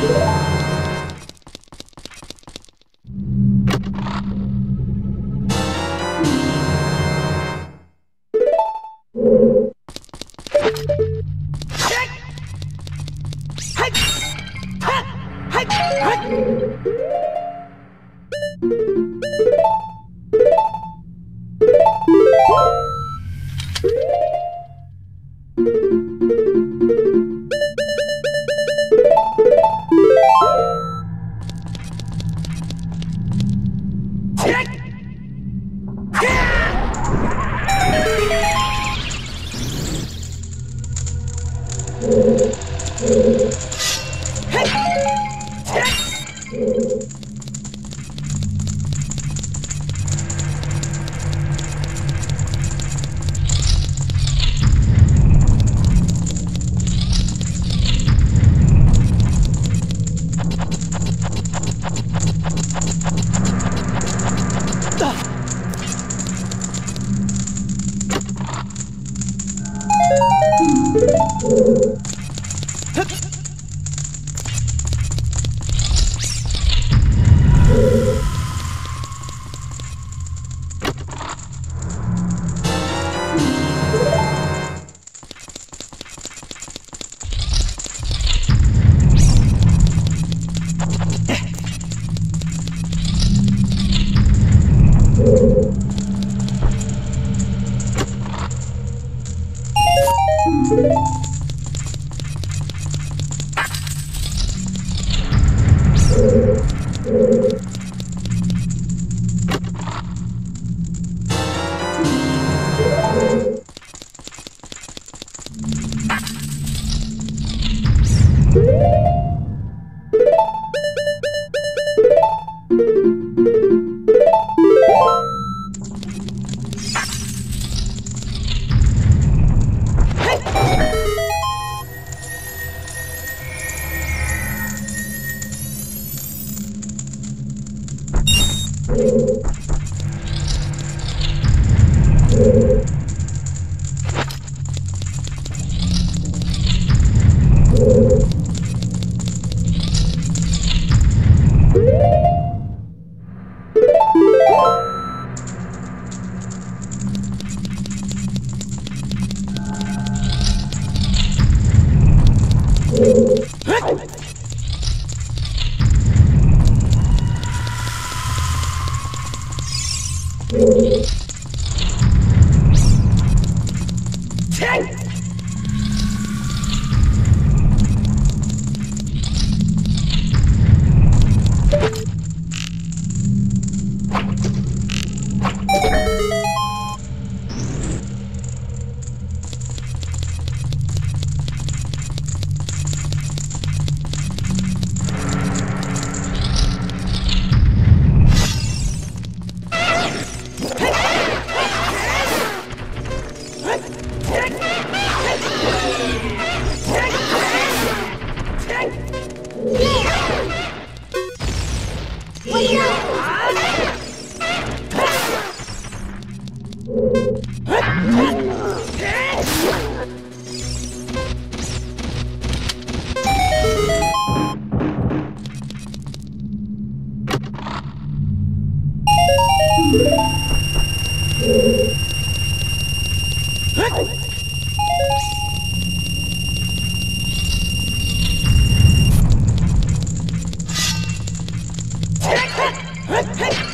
はい。Thank you. Brasil! Hey!